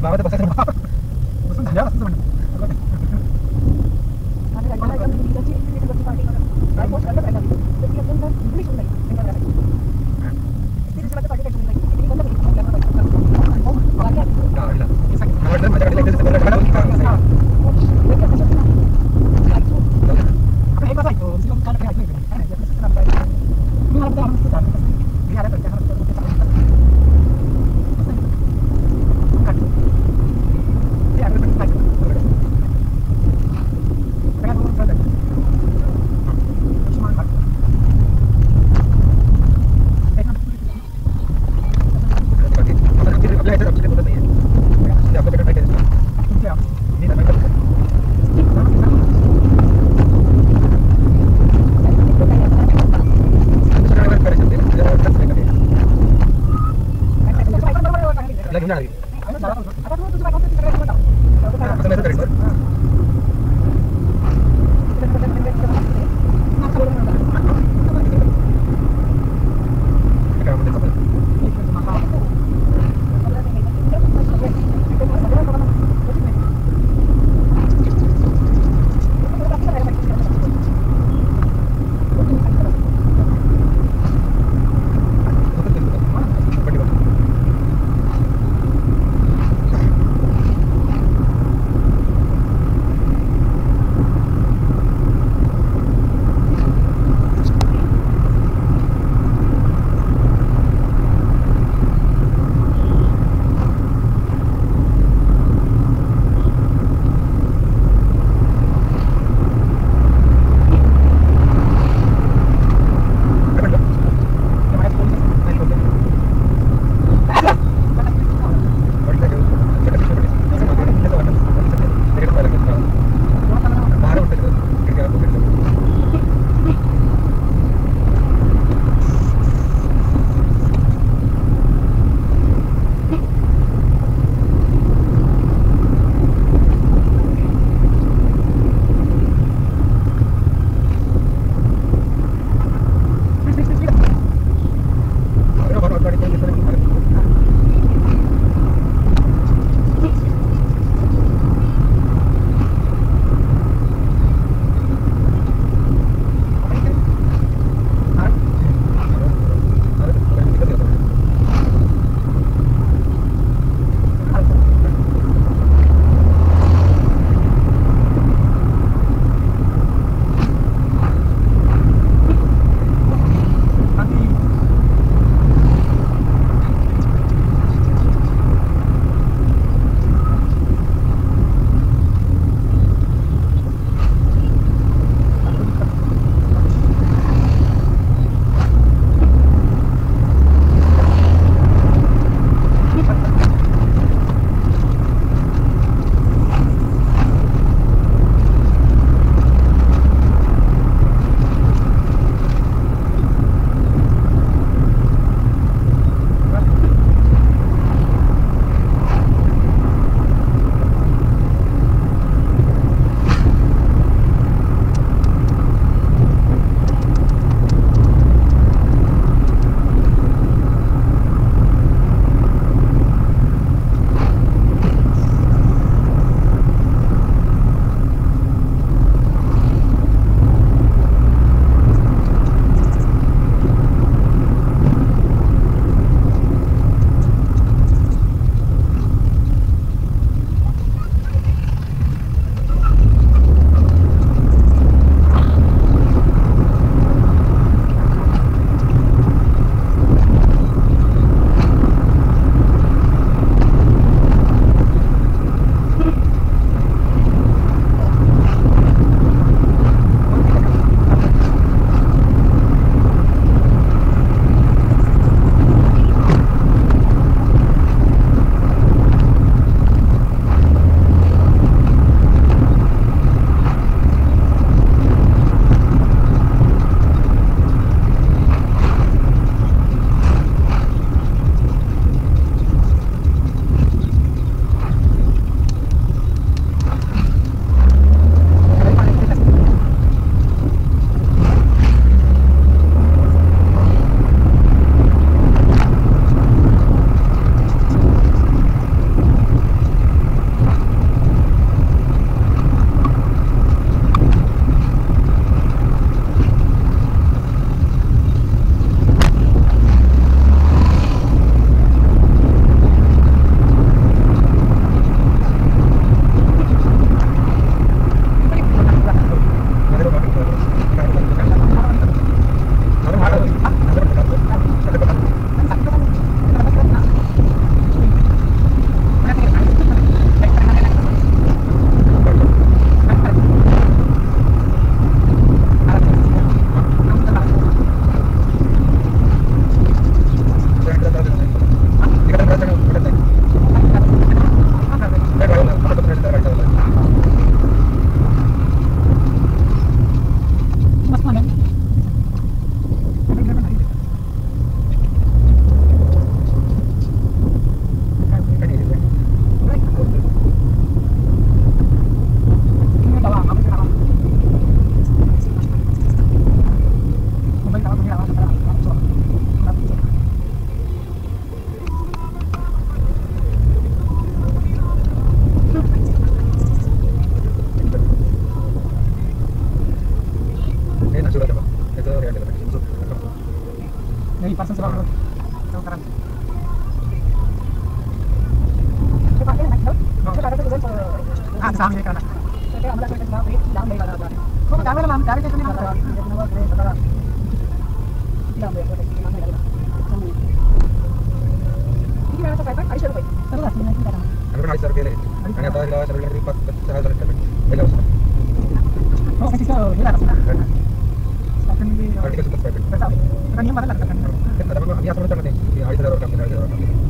banget ya pas saya nembak. Terus jalan Dari pasang sebab lu. Tahu kan. Cepat ya, nak. Cepat ada tu tu. Ah, sama kan. Saya ambil saya sebab itu dah mai bala. Kau dah mana mam, dari tu ni mam. Dah mai. Ini mana sampai? Aisyah lupa. Terus lah, ini kita dah. Ano na isar kele. Ano ta ila sa ila ripat. Ila sa. Oh, kasi so, nila kasi. artikel semua sebagai kita kami karena ini malah kan kita dapat ambil asuransi dari dari dari orang kami dari orang kami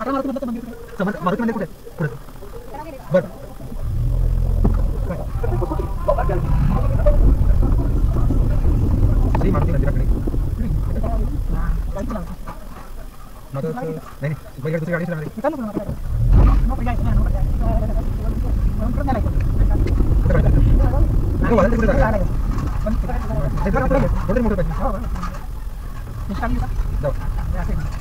अठरा मारुती मंदिर मंदिर समान मारुती मंदिर कुठे पुढे बर श्री मारुती मंदिराकडे मग नाही नाही दुसरी गाडी चालणार मोठे मोठे जाऊ Ya, sini.